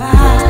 Bye.